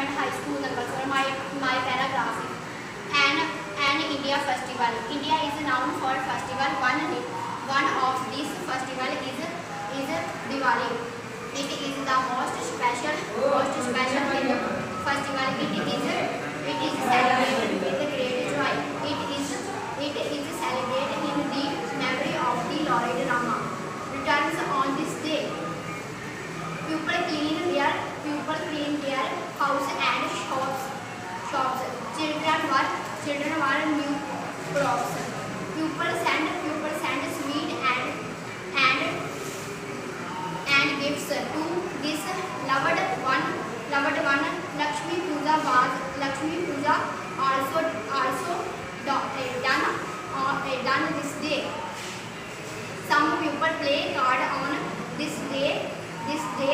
Naggaswar, my, my paragraph. An, an India festival. India is known for festival. One, one of these festival is, is Diwali. It is the most special, most special festival. It is, it is celebrated with great joy. It is, it is celebrated in the memory of the Lord Rama. Returns on this day. People clean their people clean their house and shops. Shops. Children were children were new crops. People send people send sweet and and and gifts to this loved one. Loved one. Lakshmi Puja was Lakshmi Puja also also do- eh, done on eh, done this day. Some people play card on this day. This day